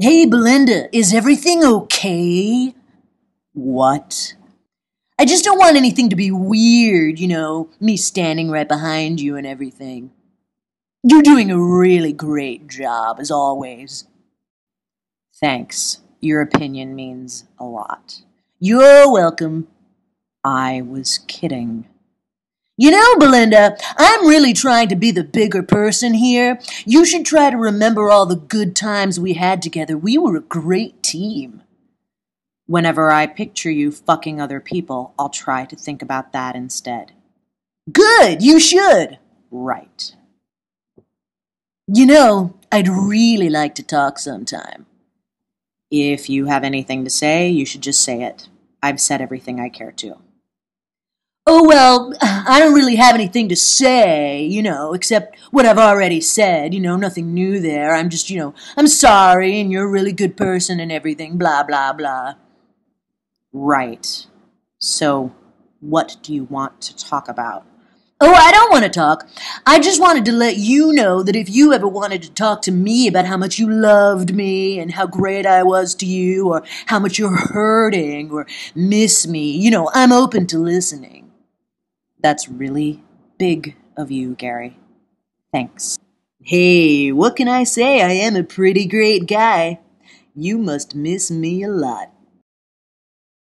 Hey, Belinda, is everything okay? What? I just don't want anything to be weird, you know, me standing right behind you and everything. You're doing a really great job, as always. Thanks. Your opinion means a lot. You're welcome. I was kidding. You know, Belinda, I'm really trying to be the bigger person here. You should try to remember all the good times we had together. We were a great team. Whenever I picture you fucking other people, I'll try to think about that instead. Good, you should. Right. You know, I'd really like to talk sometime. If you have anything to say, you should just say it. I've said everything I care to. Oh, well, I don't really have anything to say, you know, except what I've already said, you know, nothing new there. I'm just, you know, I'm sorry and you're a really good person and everything, blah, blah, blah. Right. So, what do you want to talk about? Oh, I don't want to talk. I just wanted to let you know that if you ever wanted to talk to me about how much you loved me and how great I was to you or how much you're hurting or miss me, you know, I'm open to listening. That's really big of you, Gary. Thanks. Hey, what can I say? I am a pretty great guy. You must miss me a lot.